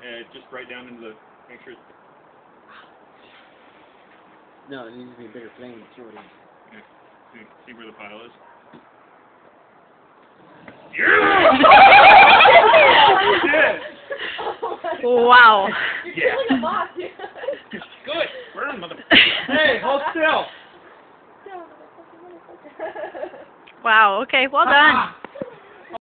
Uh, just right down into the. Make sure. It's, No, it needs to be a bigger flame. See what it is. yeah, see, see where the pile is. Yeah. Oh, wow. Yeah. Good. Burn, mother. Hey, hold still. Wow. Okay. Well ah. done.